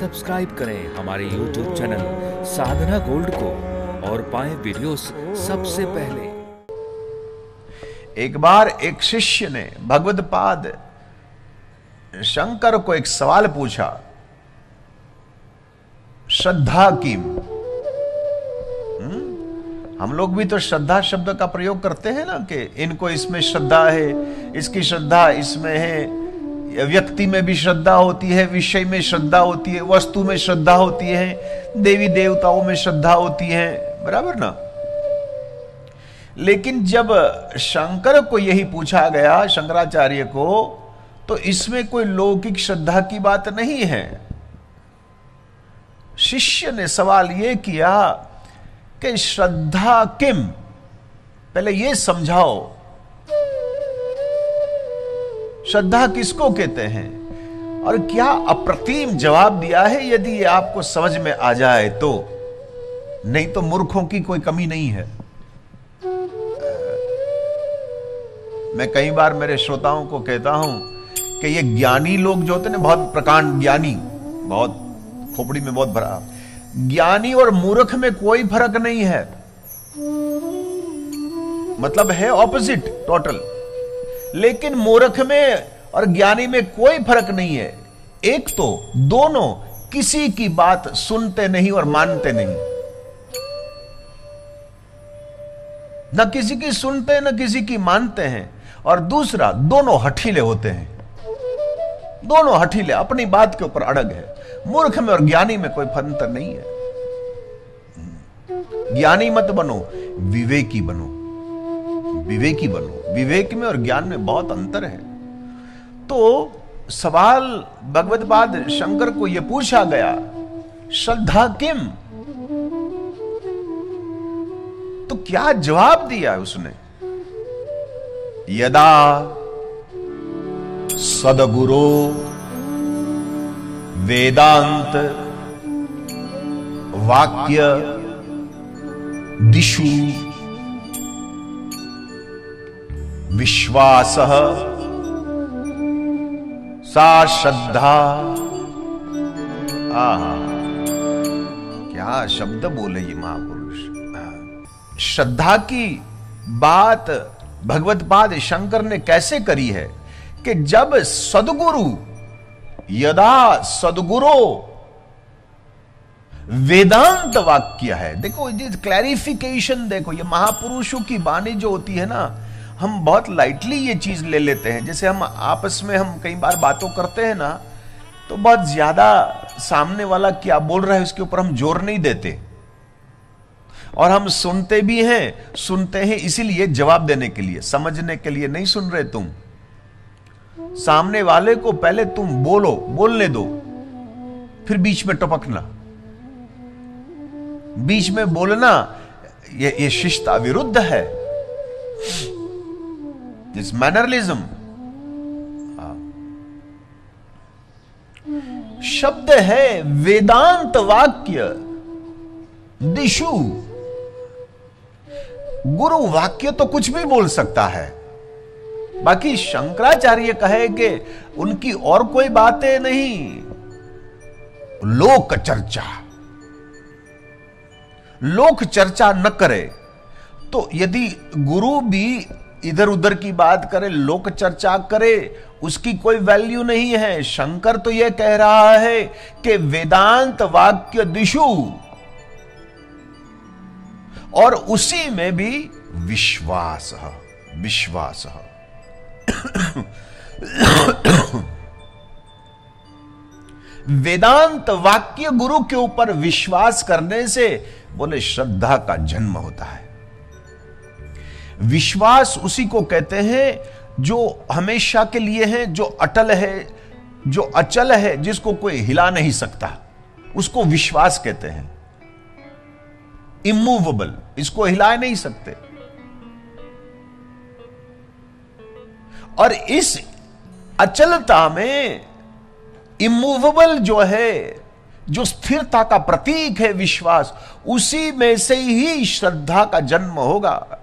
Subscribe करें हमारे YouTube channel साधना gold को और पाएँ वीडियोस सबसे पहले एक बार एक शिष्य ने भगवत पाद शंकर को एक सवाल पूछा, श्रद्धा की हम्म? हम लोग भी तो श्रद्धा शब्द का प्रयोग करते हैं ना कि इनको इसमें श्रद्धा है, इसकी श्रद्धा इसमें है व्यक्ति में भी श्रद्धा होती है, विषय में श्रद्धा होती है, वस्तु में श्रद्धा होती है, देवी देवताओं में श्रद्धा होती है, बराबर ना? लेकिन जब शंकर को यही पूछा गया, शंकराचार्य को तो इसमें कोई लौकिक श्रद्धा की बात नहीं है। शिष्य ने सवाल यह किया कि श्रद्धा किम? पहले यह समझाओ श्रद्धा किसको कहते हैं? और क्या अप्रतिम जवाब दिया है यदि ये आपको समझ में आ जाए तो? नहीं तो मूर्खों की कोई कमी नहीं है। मैं कई बार मेरे श्रोताओं को कहता हूँ कि ये ज्ञानी लोग जो होते हैं बहुत प्रकांड ज्ञानी, बहुत खोपड़ी में बहुत भरा। ज्ञानी और मूर्ख में कोई फ़र्क नहीं है। मतलब है ऑपोजिट टोटल लेकिन मूर्ख में और ज्ञानी में कोई फ़र्क नहीं है। एक तो दोनों किसी की बात सुनते नहीं और मानते नहीं। न किसी की सुनते, न किसी की मानते हैं और दूसरा, दोनों हठीले होते हैं। दोनों हठीले, अपनी बात के ऊपर अड़ग है। मूर्ख में और ज्ञानी में कोई अंतर नहीं है। ज्ञानी मत बनो, विवेकी बनो। विवेकी बनो। विवेक में और ज्ञान में बहुत अंतर है। तो सवाल भगवत बाद शंकर को यह पूछा गया, श्रद्धा किम? तो क्या जवाब दिया उसने? यदा सदगुरु वेदांत वाक्य दिशु विश्वास। सा श्रद्धा। आहा। क्या शब्द बोले ये महापुरुष? श्रद्धा की बात भगवत पाद शंकर ने कैसे करी है कि जब सदगुरु, यदा सदगुरु वेदांत वाक्य है, देखो क्लैरिफिकेशन देखो, ये महापुरुषों की बाणी जो होती है ना हम बहुत लाइटली ये चीज़ ले लेते हैं। जैसे हम आपस में हम कई बार बातों करते हैं ना तो बहुत ज़्यादा सामने वाला क्या बोल रहा है उसके ऊपर हम ज़ोर नहीं देते। और हम सुनते भी हैं, सुनते हैं इसीलिए जवाब देने के लिए, समझने के लिए नहीं सुन रहे तुम। सामने वाले को पहले तुम बोलो, बोलने दो, फिर बीच में टपकना। बीच में बोलना, ये ये शिष्टा विरुद्ध है। दिस मैनरलिज्म शब्द है वेदांत वाक्य। दिशु। गुरु वाक्य तो कुछ भी बोल सकता है। बाकी शंकराचार्य कहे कि उनकी और कोई बातें नहीं। लोक चर्चा। लोक चर्चा न करे तो यदि गुरु भी इधर उधर की बात करे लोक चर्चा करे, उसकी कोई वैल्यू नहीं है। शंकर तो यह कह रहा है कि वेदांत वाक्य दिशु। और उसी में भी विश्वास विश्वास। वेदांत वाक्य गुरु के ऊपर विश्वास करने से, बोले, श्रद्धा का जन्म होता है। विश्वास उसी को कहते हैं जो हमेशा के लिए है, जो अटल है, जो अचल है, जिसको कोई हिला नहीं सकता। उसको विश्वास कहते हैं। इमूवेबल इसको हिला नहीं सकते। और इस अचलता में इमूवेबल जो है, जो स्थिरता का प्रतीक है विश्वास, उसी में से ही श्रद्धा का जन्म होगा।